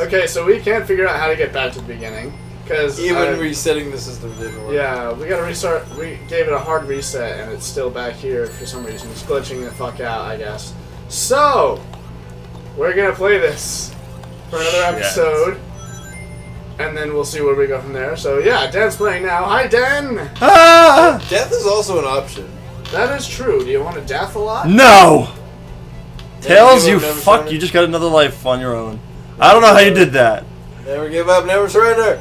Okay, so we can't figure out how to get back to the beginning because Even resetting the system didn't work. yeah, we gotta restart. We gave it a hard reset, and it's still back here for some reason. It's glitching the fuck out, I guess. So we're gonna play this for another Shit. episode, and then we'll see where we go from there. So yeah, Dan's playing now. Hi, Dan. Ah! Death is also an option. That is true. Do you want to death a lot? No! Tails, Never you give up, never fuck, you just got another life on your own. I don't know how you did that. Never give up, never surrender.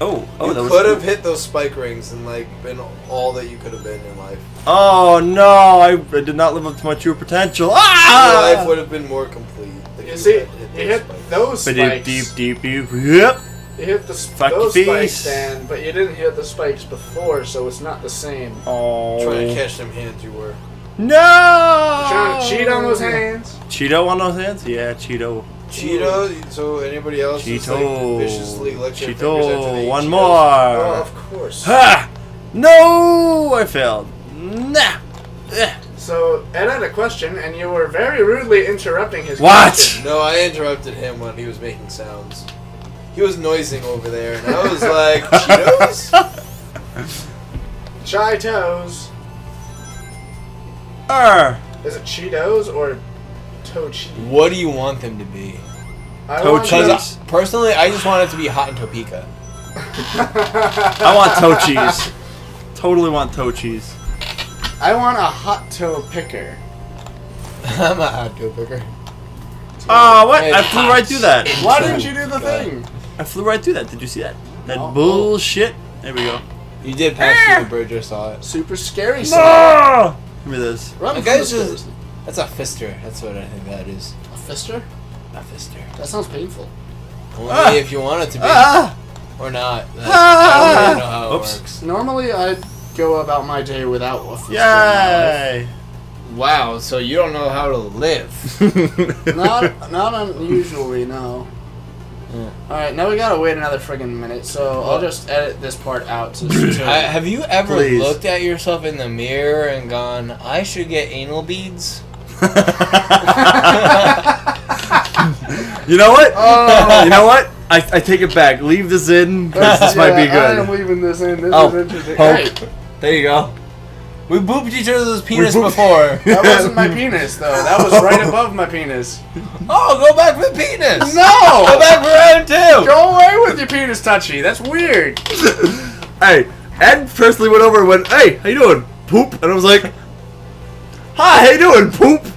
Oh, oh, you that was could have hit those spike rings and like been all that you could have been in life. Oh no, I, I did not live up to my true potential. Your Ah! life would have been more complete. You see, had you hit spikes. those Ba-deep, spikes. deep, deep, deep. Yep. You hit the sp- Fuck those spikes, face. Dan, but you didn't hit the spikes before, so it's not the same. Oh. Trying to catch them hands you were. No! Trying to cheat on those hands. Cheeto on those hands? Yeah, Cheeto. Cheeto, so anybody else just like Cheeto. viciously lick their fingers after they Cheeto. eat One Cheetos? Oh, more. of course. Ha! No! I failed. Nah. Eh. So Ed had a question, and you were very rudely interrupting his What? question. No, I interrupted him when he was making sounds. He was noising over there, and I was like, Cheetos? Chai toes. Arr. Is it Cheetos or Tochi? What do you want them to be? I Toe cheese. Because those- personally, I just want it to be hot in Topeka. I want toe cheese. Totally want toe cheese. I want a hot toe picker. I'm a hot toe picker. Oh, what? It I flew right through that. Why didn't you do the thing? I flew right through that. Did you see that? That No. bullshit. There we go. You did pass through the eh! bridge, I saw it. Super scary. son. No! Give me this. Run guy's the just- That's a fister. That's what I think that is. A fister? A fister. That sounds painful. Only Ah. if you want it to be. Ah! Or not. Ah. I don't really know how it works. Normally, I'd go about my day without a fister. Yay! Wow, so you don't know how to live. Not, not unusually, no. Mm. All right, now we gotta wait another friggin' minute, so I'll just edit this part out to. to Ha- have you ever Please. looked at yourself in the mirror and gone, I should get anal beads? you know what? Oh. You know what? I, I take it back. Leave this in because this might be good. I am leaving this in. This Oh, is interesting. poke. Hey, There you go. We booped each other's penis before. that wasn't my penis, though. That was right above my penis. oh, go back with penis! No! Go back for round two! Go away with your penis touchy. That's weird. hey, Ed personally went over and went, "Hey, how you doing? Poop?" And I was like, "Hi, how you doing? Poop?"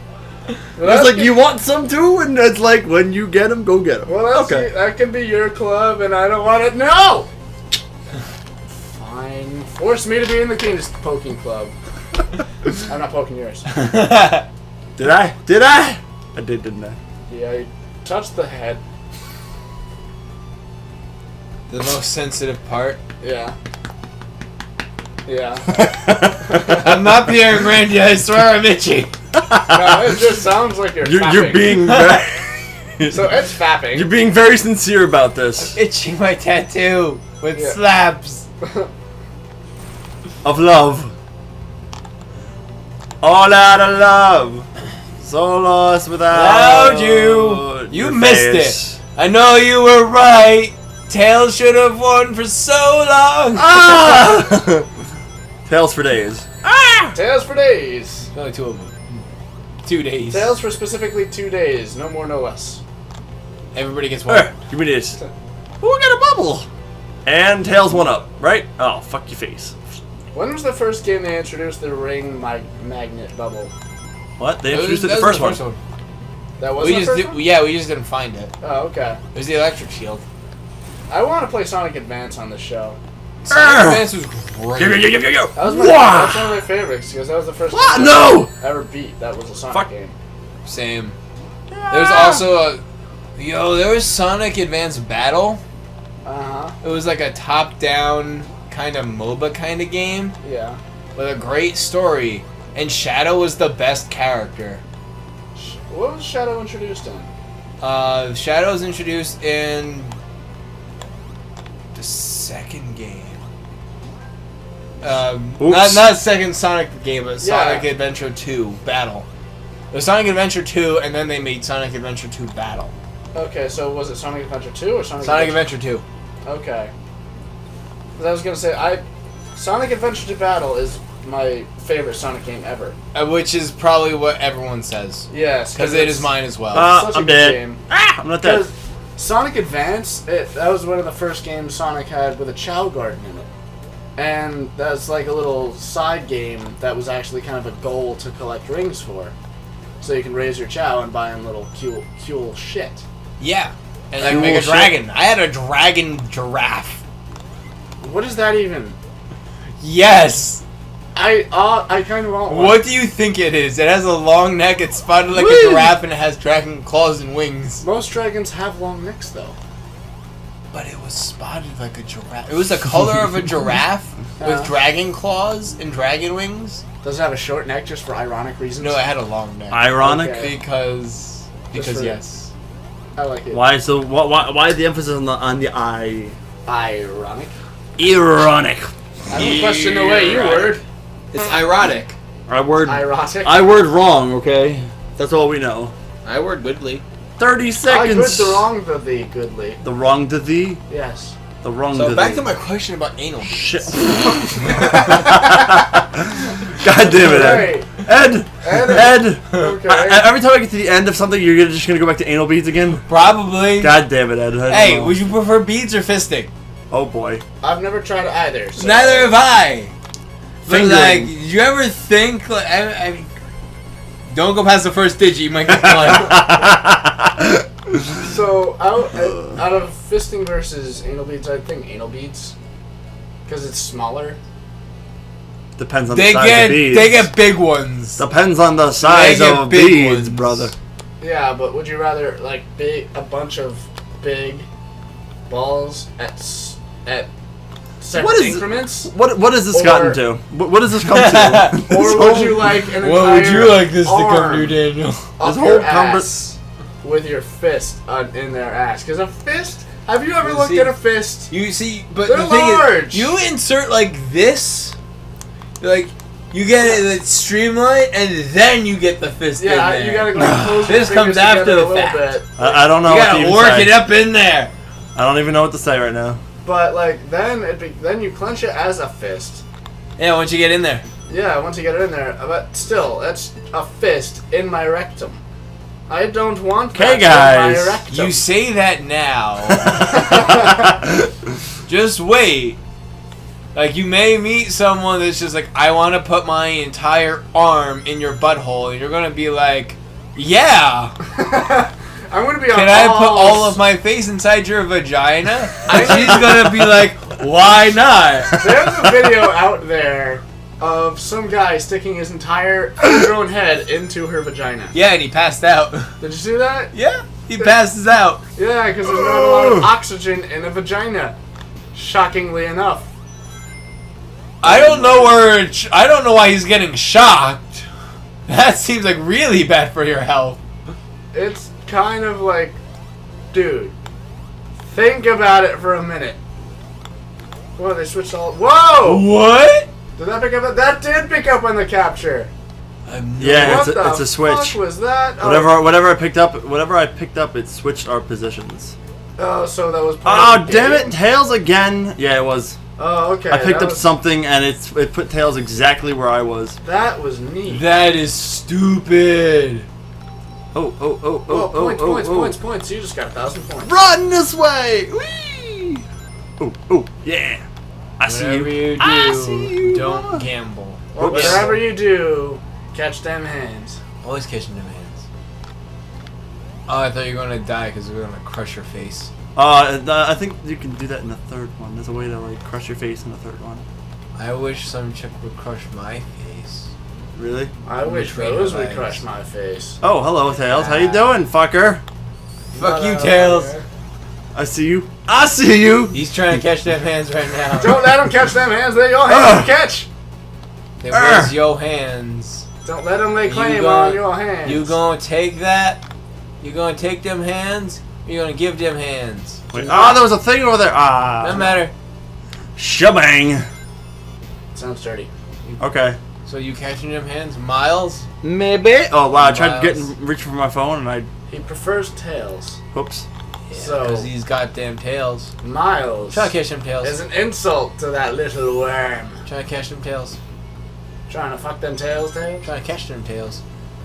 I was like, "You want some too?" And it's like, "When you get them, go get them." Well, that's okay. that can be your club, and I don't want it. No. Fine. Force me to be in the penis poking club. I'm not poking yours. Did I? Did I? I did, didn't I? Yeah, you touched the head. the most sensitive part. Yeah. Yeah. I'm not Pierre Grandy, I swear I'm itchy. no, it just sounds like you're. You're, you're being very, So it's fapping. you're being very sincere about this. Itching my tattoo with Yeah. slaps. Of love. All out of love. So lost without Without you. You missed face. it. I know you were right. Tails should have won for so long. Ah! Tails for days. Ah! Tails for days. There's only two of them. Two days. Tails for specifically two days. No more, no less. Everybody gets one. Here, give me this. Oh, I got a bubble. And Tails one up, right? Oh, fuck your face. When was the first game they introduced the ring mag- magnet bubble? What? They That was- introduced it that the first one. That was We the just first did, one? yeah, we just didn't find it. Oh, okay. It was the electric shield. I want to play Sonic Advance on the show. Sonic Advance was great. Yo, yo, yo, yo, yo, yo. That was my, Wah! that's one of my favorites because that was the first game no! I ever beat. That was a Sonic Fuck. game. Same. There's also a yo. There was Sonic Advance Battle. Uh huh. It was like a top-down kind of MOBA kind of game Yeah. with a great story, and Shadow was the best character. What was Shadow introduced in? Uh, Shadow's introduced in the second game. Um, Oops. not not second Sonic game, but Yeah. Sonic Adventure 2 Battle. It was Sonic Adventure 2, and then they made Sonic Adventure 2 Battle. Okay, so was it Sonic Adventure 2 or Sonic, Sonic Adventure 2. Okay. 'Cause I was gonna say, I Sonic Adventure 2 Battle is my favorite Sonic game ever. Uh, which is probably what everyone says. Yes, Because it's mine as well. Uh, such a I'm good dead. game. Ah, I'm not dead. Because Sonic Advance, it, that was one of the first games Sonic had with a Chao Garden in it. And that's like a little side game that was actually kind of a goal to collect rings for. So you can raise your Chao and buy him little cool, cool shit. yeah. And like Cool make a shit. dragon. I had a dragon giraffe. What is that even? Yes. I uh, I kind of want one. What do you think it is? It has a long neck, it's spotted like Woo! a giraffe, and it has dragon claws and wings. Most dragons have long necks though. But it was spotted like a giraffe. It was the color of a giraffe Yeah. with dragon claws and dragon wings. Does it have a short neck just for ironic reasons? No, it had a long neck. Ironic. Okay. Because because for- yes. I like it. Why so? Why, why, why the emphasis on the on the I? Ironic. Ironic. I don't question the way you word. It's ironic. I word. Ironic. I word wrong. Okay, that's all we know. I word goodly. Thirty seconds. I seconds. good the wrong the thee goodly. The wrong to thee. Yes. The wrong So to back thee. to my question about anal. Shit. God damn it, Ed. Right. Ed. Ed. Ed. Okay. I- I- every time I get to the end of something, you're just gonna go back to anal beads again. Probably. God damn it, Ed. Hey, know. would you prefer beads or fisting? Oh boy. I've never tried either. So. Neither have I. But like, do you ever think like I, I mean, don't go past the first digit, you might get blood. So out out of fisting versus anal beads, I think anal beads, because it's smaller. Depends on they the size get of beads. they get big ones. Depends on the size of big beads, ones. brother. Yeah, but would you rather like big a bunch of big balls at s- at separate What is- increments, What what has this Or- gotten to? What, what has this come to? or This would whole- you like an What would you like this to come to, Daniel? This your whole conver- ass with your fist on, in their ass? Because a fist. Have you ever You looked see- at a fist? You see, but They're the thing large. is, you insert like this, like you get it it's streamlined, and then you get the fist in Yeah, there. you gotta like close your This comes after the a fact. bit. I, I don't know You what gotta even work say. it up in there. I don't even know what to say right now. But like then it be, then you clench it as a fist. Yeah, once you get in there. Yeah, once you get it in there, uh, but still, that's a fist in my rectum. I don't want that in guys. my rectum. You say that now. just wait. Like you may meet someone that's just like, I want to put my entire arm in your butthole, and you're gonna be like, Yeah. I'm gonna be on Can I put all of my face inside your vagina? And she's gonna be like, Why not? There's a video out there of some guy sticking his entire full-grown head into her vagina. Yeah, and he passed out. Did you see that? Yeah, he passes out. Yeah, because there's not a lot of oxygen in a vagina. Shockingly enough. I don't know where. I don't know why he's getting shocked. That seems like really bad for your health. It's kind of like, dude, think about it for a minute. Whoa, they switched all. Whoa! What? Did that pick up? That did pick up on the capture. Yeah, it's a, it's a switch. fuck was that? Oh, Whatever whatever I picked up, whatever I picked up, it switched our positions. Oh, so that was. part Oh of the damn game? it! Tails again. Yeah, it was. Oh, okay. I picked up was, something and it's it put Tails exactly where I was. That was neat. That is stupid. Oh oh oh oh, oh oh points, oh points, oh. points, points. You just got a thousand points. Run this way! Whee! Oh oh yeah. I see Whatever you. you do, I see you. don't gamble. Or Oops. whatever you do, catch them hands. Always catching them hands. Oh, I thought you were gonna die because we were gonna crush your face. Uh, I think you can do that in the third one. There's a way to like crush your face in the third one. I wish some chick would crush my face. Really? I wish Between those would crush my face. Oh, hello, Tails. How you doing, fucker? Fuck you, Uh, Tails. I see you. I see you. He's trying to catch them hands right now. Don't let him catch them hands. They're your hands Ugh. to catch. They Arr. where's your hands? Don't let them lay You claim gonna- on your hands. You gonna take that? You gonna take them hands? Or you gonna give them hands? Wait, ah, there was a thing over there. Ah. Doesn't matter. Shabang. Sounds dirty. Okay. So you catching them hands, Miles? Maybe. Oh wow! I tried Miles. getting reach for my phone and I He prefers tails. Whoops. So- Because these goddamn tails. Miles Try to catch them tails. is an insult to that little worm. Try to catch them tails. Trying to fuck them tails, tails? Try to catch them tails.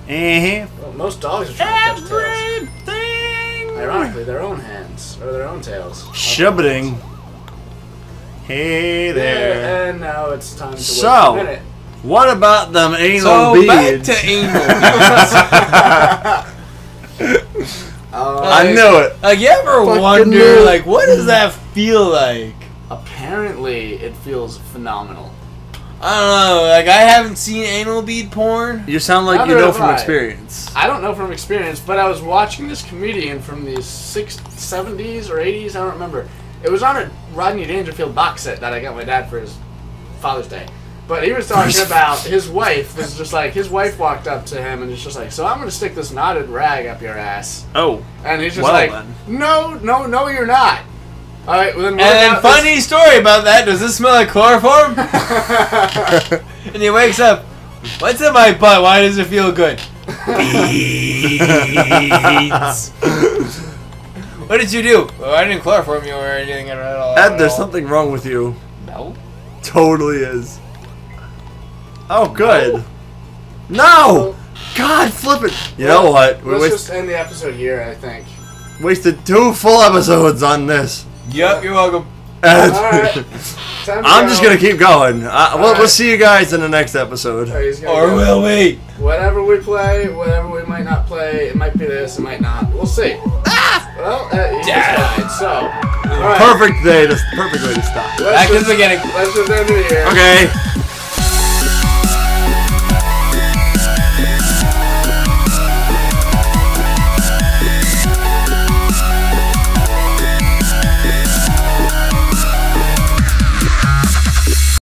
Eh. Well, most dogs are trying to catch tails. Everything. Ironically, their own hands or their own tails. Shubbiting. Hey there. Yeah, and now it's time to So, wait a minute. What about them anal So back to anal. Uh, I knew it. like you ever Fucking wonder, knew like, what does that feel like? apparently, it feels phenomenal. I don't know. Like I haven't seen anal bead porn. You sound like you know from I. experience. I don't know from experience, but I was watching this comedian from the six, 70s or 80s, I don't remember. It was on a Rodney Dangerfield box set that I got my dad for his Father's Day. But he was talking about his wife was just like his wife walked up to him and was just like, "So I'm gonna stick this knotted rag up your ass," Oh. and he's just Well, like, then. "No, no, no, you're not." All right, well then. And what then about funny story about that. Does this smell like chloroform? and he wakes up. What's in my butt? Why does it feel good? Beads. what did you do? Well, I didn't chloroform you or anything at all. Ed, there's something wrong with you. No. Totally is. Oh, good. No! God, flip it. You know what? We Let's waste, just end the episode here. I think. wasted two full episodes on this. Yep, you're welcome. Ed. All right. I'm just gonna keep going. Uh, we'll, we'll see you guys in the next episode. Or Or go. will we? Whatever we play, whatever we might not play, it might be this, it might not. We'll see. Ah! Well, uh, he just died, so. Alright. Perfect day. To, perfect way to stop. Let's Back to the beginning. Let's just end it here. Okay.